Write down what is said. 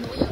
Hallelujah.